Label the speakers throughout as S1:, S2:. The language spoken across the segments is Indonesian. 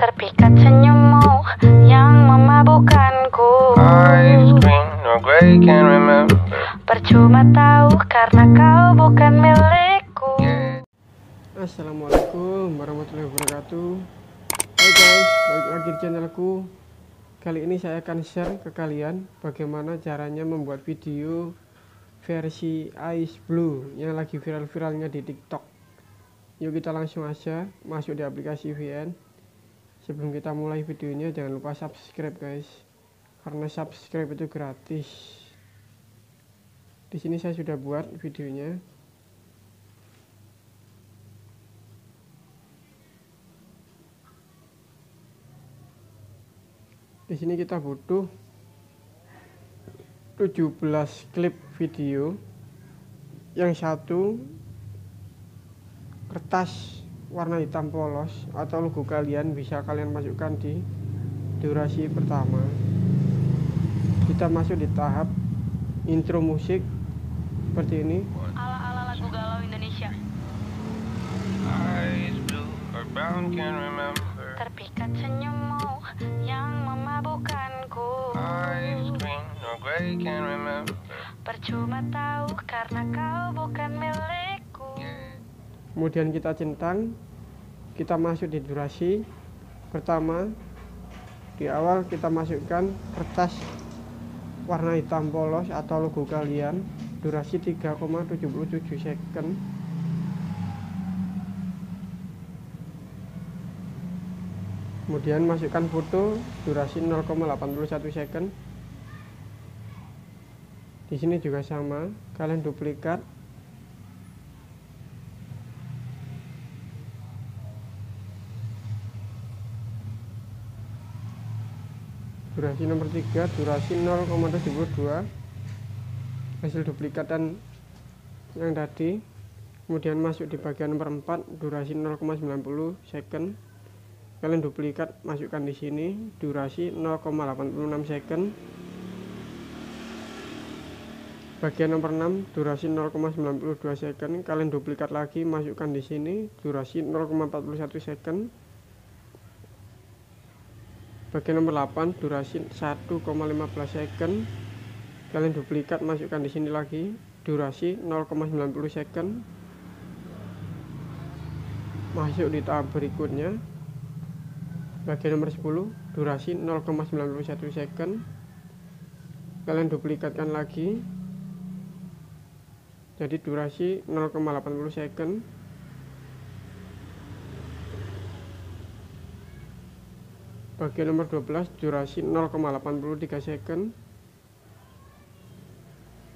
S1: Terpikat senyummu yang memabukkanku.
S2: Eyes green or gray, can't remember.
S1: Percuma tahu karena kau bukan milikku.
S3: Assalamualaikum warahmatullahi wabarakatuh. Hai guys, balik lagi di channelku. Kali ini saya akan share ke kalian Bagaimana caranya membuat video Versi Ice Blue Yang lagi viral-viralnya di tiktok. Yuk kita langsung aja Masuk di aplikasi VN Sebelum kita mulai videonya Jangan lupa subscribe guys. Karena subscribe itu gratis. Di sini saya sudah buat videonya di sini kita butuh 17 klip video. Yang satu kertas warna hitam polos atau logo kalian bisa kalian masukkan di durasi pertama. Kita masuk di tahap intro musik seperti ini.
S1: Ala-ala lagu galau Indonesia.
S2: Eyes blue
S1: Terpikat senyummu yang memabukkanku.
S2: Eyes green or gray, can't remember.
S1: Percuma tahu karena kau bukan milikku.
S2: Yeah.
S3: kemudian kita centang kita masuk di durasi pertama di awal kita masukkan kertas warna hitam polos atau logo kalian durasi 3,77 second kemudian masukkan foto durasi 0,81 second. Di sini juga sama kalian duplikat. Durasi nomor 3 durasi 0,72 hasil duplikatan yang tadi. Kemudian masuk di bagian nomor 4 durasi 0,90 second kalian duplikat masukkan di sini durasi 0,86 second. Bagian nomor 6 durasi 0,92 second. Kalian duplikat lagi masukkan di sini durasi 0,41 second. Bagian nomor 8 durasi 1,15 second. Kalian duplikat masukkan di sini lagi durasi 0,90 second. Masuk di tahap berikutnya bagian nomor 10 durasi 0,91 second. Kalian duplikatkan lagi. Jadi durasi 0,80 second. Bagian nomor 12 durasi 0,83 second.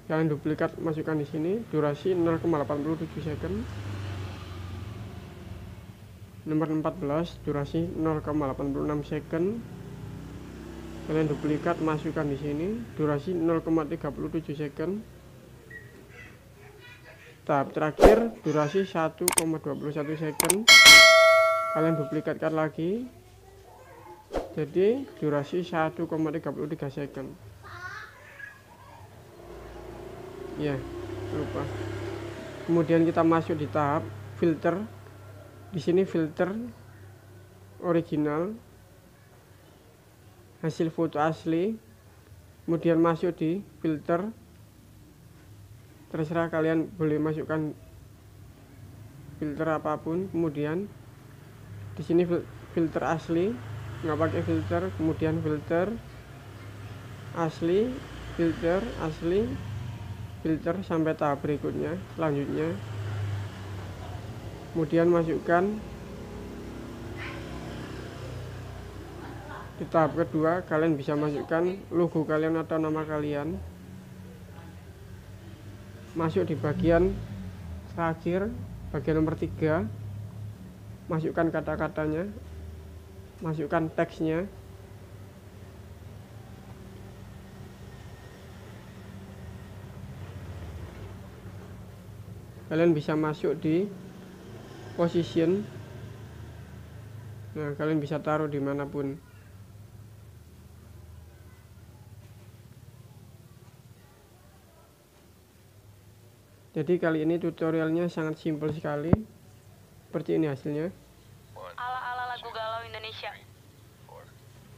S3: Kalian duplikat masukkan di sini durasi 0,87 second nomor 14 durasi 0,86 second. Kalian duplikat masukkan di sini. Durasi 0,37 second. Tahap terakhir durasi 1,21 second. Kalian duplikatkan lagi. Jadi durasi 1,33 second. Ya lupa. Kemudian kita masuk di tahap filter di sini filter original. Hasil foto asli. Kemudian masuk di filter. Terserah kalian boleh masukkan filter apa pun. Kemudian di sini fil- filter asli. Nggak pakai filter kemudian filter asli filter asli filter sampai tahap berikutnya selanjutnya kemudian masukkan. Di tahap kedua kalian bisa masukkan logo kalian atau nama kalian. Masuk di bagian terakhir bagian nomor 3 masukkan kata-katanya. Masukkan teksnya. Kalian bisa masuk di position. Nah kalian bisa taruh di mana pun. Jadi kali ini tutorialnya sangat simpel sekali. Seperti ini hasilnya.
S1: Ala-ala lagu galau Indonesia.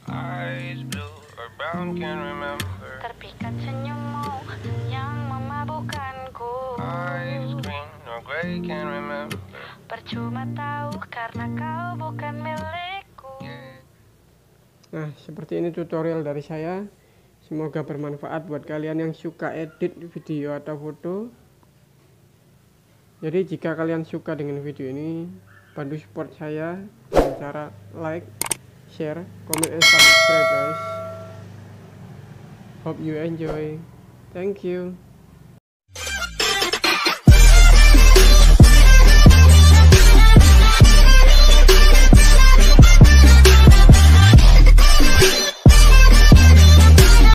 S2: Eyes blue or brown, can't remember.
S1: Terpikat senyummu yang memabukkanku.
S2: Eyes green or gray, can't remember.
S1: Percuma tahu karena kau bukan milikku
S3: Nah, seperti ini tutorial dari saya. Semoga bermanfaat buat kalian yang suka edit video atau foto. Jadi jika kalian suka dengan video ini, bantu support saya dengan cara like, share, comment, and subscribe guys. Hope you enjoy. Thank you.